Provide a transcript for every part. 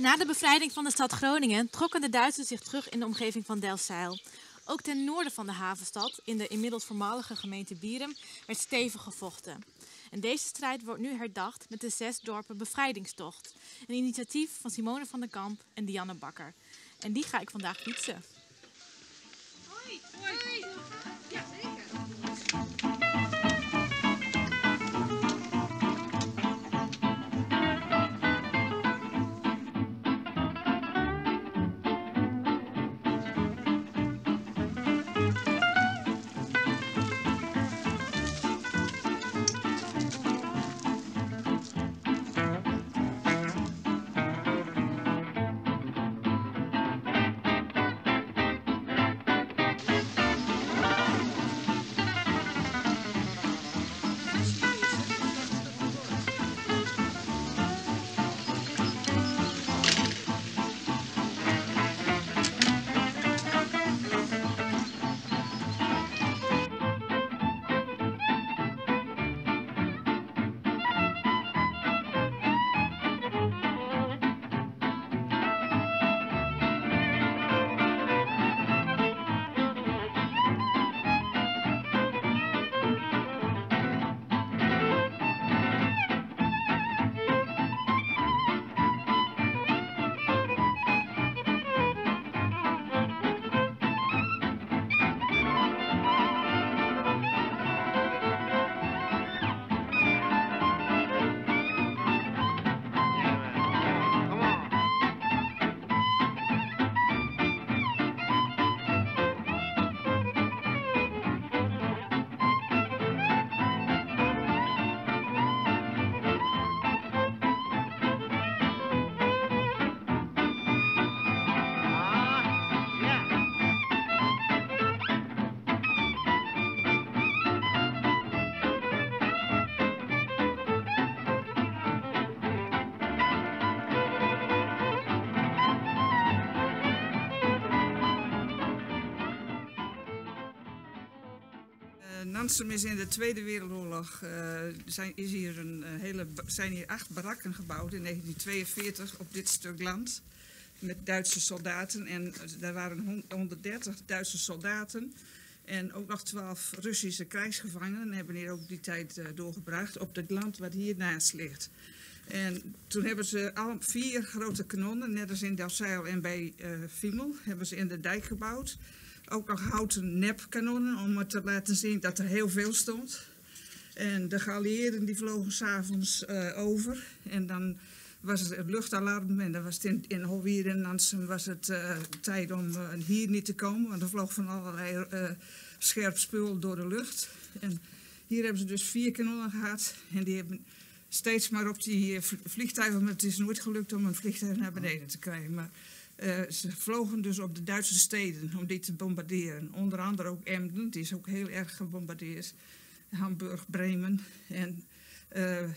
Na de bevrijding van de stad Groningen trokken de Duitsers zich terug in de omgeving van Delfzijl. Ook ten noorden van de havenstad, in de inmiddels voormalige gemeente Bierum, werd stevig gevochten. En deze strijd wordt nu herdacht met de Zes Dorpen Bevrijdingstocht. Een initiatief van Simone van den Kamp en Dianne Bakker. En die ga ik vandaag fietsen. Hoi, hoi. Nansum is in de Tweede Wereldoorlog eh, zijn, is hier een, eh, hele, zijn hier acht barakken gebouwd in 1942 op dit stuk land. Met Duitse soldaten. En daar waren hon- 130 Duitse soldaten. En ook nog 12 Russische krijgsgevangenen hebben hier ook die tijd eh, doorgebracht op het land wat hiernaast ligt. En toen hebben ze al vier grote kanonnen, net als in Delfzijl en bij eh Fiemel, hebben ze in de dijk gebouwd. Ook nog houten nepkanonnen om het te laten zien dat er heel veel stond. En de geallieerden die vlogen s'avonds avonds over. En dan was het het luchtalarm. En dan was het in, in en Nansum was het eh, tijd om eh, hier niet te komen. Want er vloog van allerlei scherp spul door de lucht. En hier hebben ze dus vier kanonnen gehad. En die hebben steeds maar op die vl- vliegtuigen... Maar het is nooit gelukt om een vliegtuig naar beneden te krijgen. Maar eh, ze vlogen dus op de Duitse steden om die te bombarderen. Onder andere ook Emden, die is ook heel erg gebombardeerd. Hamburg, Bremen en eh, eh,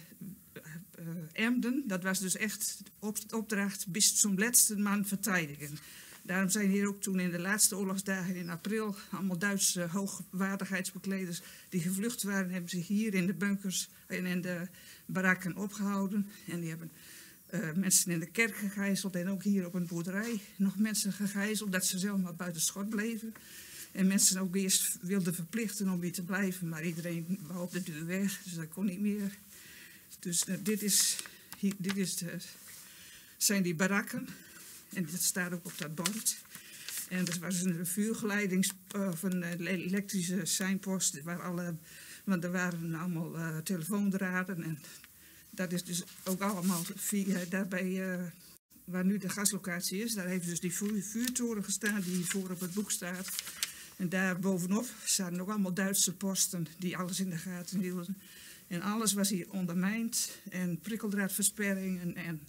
Emden. Dat was dus echt op, opdracht bis zum letzten man verteidigen. Daarom zijn hier ook toen in de laatste oorlogsdagen in april allemaal Duitse hoogwaardigheidsbekleders die gevlucht waren, hebben zich hier in de bunkers en in de barakken opgehouden. En die hebben eh, mensen in de kerk gegijzeld en ook hier op een boerderij nog mensen gegijzeld, dat ze zelf maar buiten schot bleven. En mensen ook eerst wilden verplichten om hier te blijven, maar iedereen wou op de deur weg, dus dat kon niet meer. Dus eh, dit, is, dit is de, zijn die barakken en dat staat ook op dat bord. En dat was een vuurgeleidings- of een eh, elektrische seinpost, waar alle, want er waren allemaal eh, telefoondraden en dat is dus ook allemaal via, daarbij, eh, waar nu de gaslocatie is. Daar heeft dus die vuur- vuurtoren gestaan die voor op het boek staat. En daar bovenop staan ook allemaal Duitse posten die alles in de gaten hielden. En alles was hier ondermijnd en prikkeldraadversperring. En,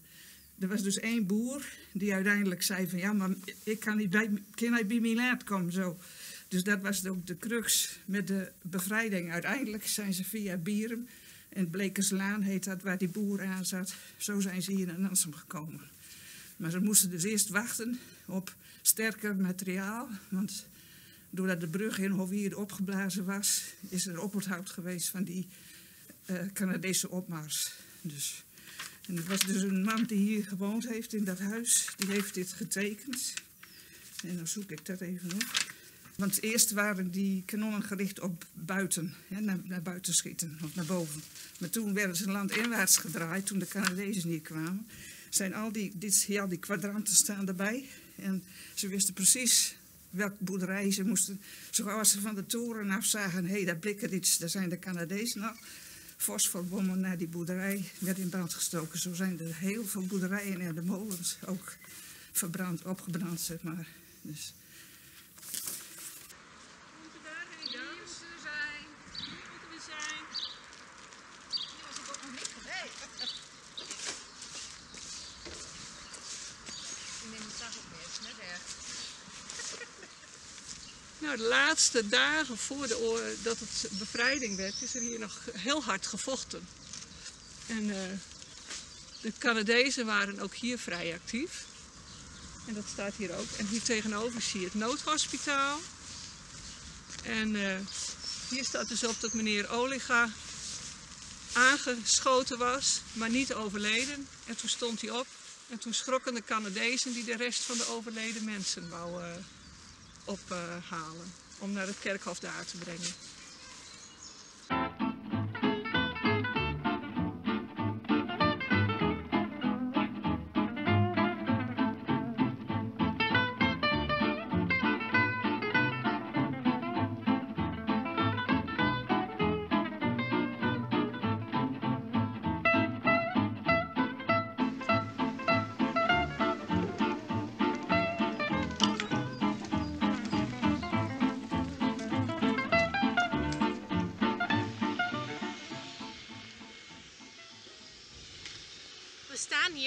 er was dus één boer die uiteindelijk zei van ja, maar ik kan niet bij, kan bij mijn laat komen zo. Dus dat was ook de crux met de bevrijding. Uiteindelijk zijn ze via Bierum en Blekerslaan heet dat, waar die boer aan zat. Zo zijn ze hier naar Nansum gekomen. Maar ze moesten dus eerst wachten op sterker materiaal. Want doordat de brug in Hovier opgeblazen was, is er oponthoud geweest van die eh, Canadese opmars. Dus En er was dus een man die hier gewoond heeft in dat huis, die heeft dit getekend. En dan zoek ik dat even op. Want eerst waren die kanonnen gericht op buiten, hè, naar, naar buiten schieten of naar boven. Maar toen werden ze landinwaarts gedraaid, toen de Canadezen hier kwamen. Zijn al die, dit, ja, die kwadranten staan erbij. En ze wisten precies welke boerderij ze moesten. Zoals ze van de toren af zagen, hé, hey, daar blikken iets, daar zijn de Canadezen al. Fosforbommen naar die boerderij werd in brand gestoken. Zo zijn er heel veel boerderijen en de molens ook verbrand, opgebrand, zeg maar. Dus moeten daarheen, dames. Hier zijn. Hier moeten we zijn. Hier was ik ook nog niet geweest. Ik neem het zag ook niet, net echt. Nou, de laatste dagen voor de dat het bevrijding werd, is er hier nog heel hard gevochten. En eh, de Canadezen waren ook hier vrij actief. En dat staat hier ook. En hier tegenover zie je het noodhospitaal. En eh, hier staat dus op dat meneer Oliga aangeschoten was, maar niet overleden. En toen stond hij op. En toen schrokken de Canadezen die de rest van de overleden mensen wou eh, ophalen. om naar het kerkhof daar te brengen.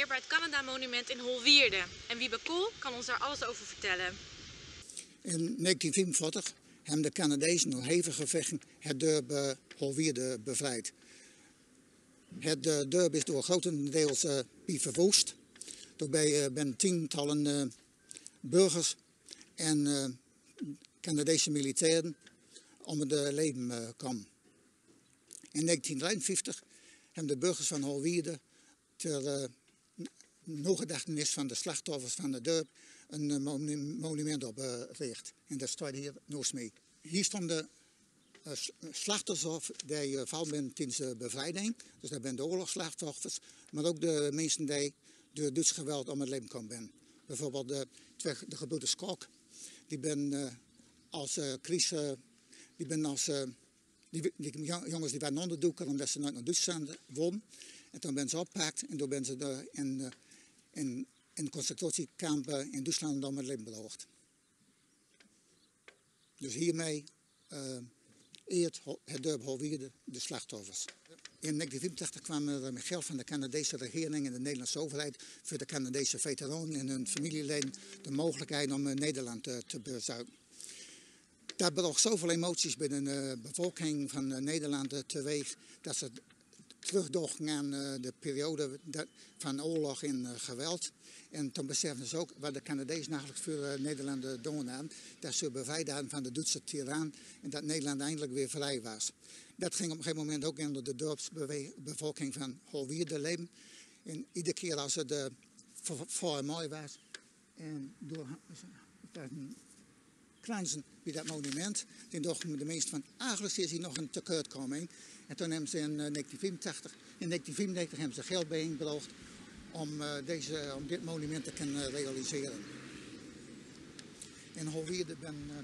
Bij het Canada-monument in Holwierde. En Wiebe Kool kan ons daar alles over vertellen. In 1944 hebben de Canadezen door hevige vechten het dorp eh, Holwierde bevrijd. Het eh, dorp is door grotendeels uh, verwoest. Daarbij uh, ben tientallen eh, burgers en eh, Canadese militairen om het eh, leven eh, kwam. In 1953 hebben de burgers van Holwierde ter uh, nagedachtenis van de slachtoffers van het dorp een monu- monument opgericht. en dat staat hier naast mij. Hier stonden uh, slachtoffers die uh, zijn tijdens de bevrijding. Dus dat zijn de oorlogsslachtoffers, maar ook de mensen die door Duits geweld om het leven komen. Bijvoorbeeld de, de gebroeders Kok, die ben als uh, crisis, die ben als die, die jongens die waren onderdoeken omdat ze nooit naar Duitsland won. En toen ben ze opgepakt en toen ben ze de, in, in, in concentratiekampen in Duitsland om het leven. Dus hiermee uh, eert het dorp Holwierde de slachtoffers. In 1985 kwam er met geld van de Canadese regering en de Nederlandse overheid voor de Canadese veteranen en hun familieleden de mogelijkheid om Nederland te, te bezuiken. Dat bracht zoveel emoties binnen de bevolking van Nederland teweeg dat ze terugdochten aan de periode van oorlog en geweld. En toen beseften ze ook wat de Canadezen eigenlijk voor Nederland doen aan. Dat ze bevrijd van de Duitse tiran en dat Nederland eindelijk weer vrij was. Dat ging op een gegeven moment ook onder de dorpsbevolking van Holwierde leven. En iedere keer als het uh, voor, mooi was en door kransen bij dat monument, toen dachten de meesten van eigenlijk is hier nog een tekortkoming. En toen hebben ze in uh, 1985, in 1995 hebben ze geld bijeengebracht om, uh, deze, om dit monument te kunnen realiseren. In Holwierde ben uh,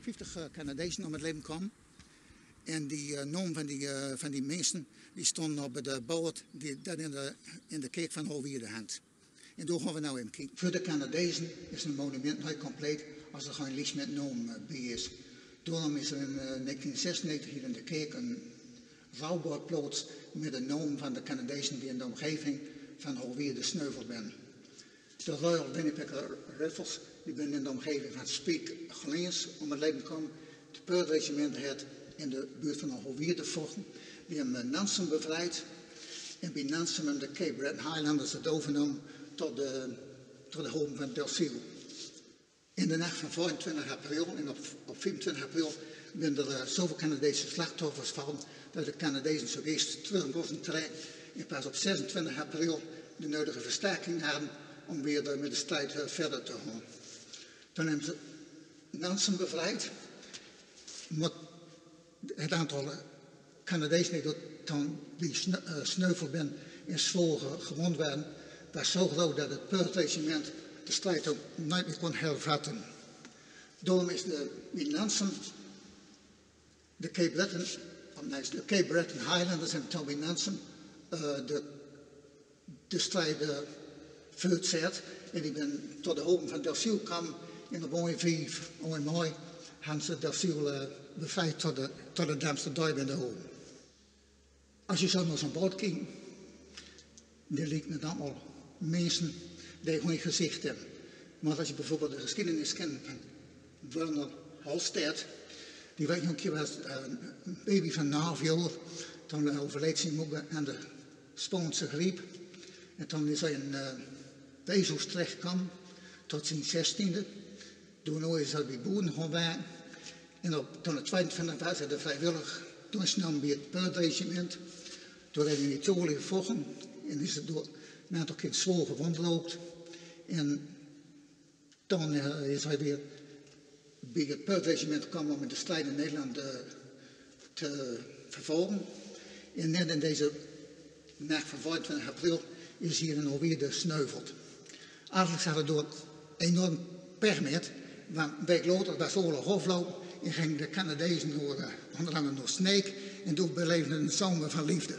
50 Canadezen om het leven gekomen. En die uh, van die, van die mensen die stonden op de boot die dat in de, in de kerk van Holwierde hangt. En daar gaan we nou in kijken. Voor de Canadezen is een monument nooit compleet als er geen lijst met uh, bij is. Daarom is er in 1996 hier in de kerk een rouwbord plaats met de naam van de Canadezen die in de omgeving van Holwierde sneuveld zijn. De Royal Winnipeg Rifles die zijn in de omgeving van Speak Gleens om het leven komen. Het Peurregiment het in de buurt van Holwierde vochten. Die hebben Nansen bevrijd. En bij Nansen hebben de Cape Breton Highlanders het overgenomen tot de, tot de home van Delsiel. In de nacht van 25 april en op, op 24 april zijn er zoveel Canadese slachtoffers vallen dat de Canadezen zo eerst terug moesten trekken En pas op 26 april de nodige versterking hadden om weer met de strijd eh, verder te gaan. Toen hebben ze Nansen bevrijd. Maar het aantal Canadezen dat toen die sneuveld ben in Zwolle gewond werden, was zo groot dat het Perth-regiment de strijd ook nooit meer kon hervatten. Daarom is de Nansen de Cape Breton, nee, de Cape Breton Highlanders en Toby Nansen uh, de, de strijd uh, voortzet. En die ben tot de hoven van Delciel kwam in de mooie vijf, mooi mooi, hebben ze Delciel uh, bevrijd tot de, tot de Damster Duib in de hoven. Als je zo naar zo'n boot kijkt, dan lijkt het allemaal mensen die gewoon gezicht hebben. Maar als je bijvoorbeeld de geschiedenis kent van Werner Halstead, die weet nog een keer was een baby van jaar, toen overleed zijn moeder aan de Spaanse griep. En toen is hij in uh, Bezels terechtgekomen, tot zijn zestiende. Toen is hij bij boeren gaan werken. En op, toen het 22 was, hij de vrijwillig doorsnam bij het Peurdregiment. Toen heeft hij in Italië gevochten en is het door een aantal keer zwaar gewond loopt. En toen is hij weer bij het Peurdregiment gekomen om de strijd in Nederland uh, te vervolgen. En net in deze nacht van 25 april is hier een alweer de sneuveld. Eigenlijk zat het door enorm pech met, want een week later was oorlog afgelopen en gingen de Canadezen door, uh, onder andere door Sneek en toen beleefden een zomer van liefde.